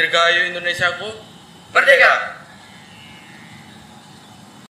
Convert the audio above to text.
Dirgahayu Indonesiaku Merdeka!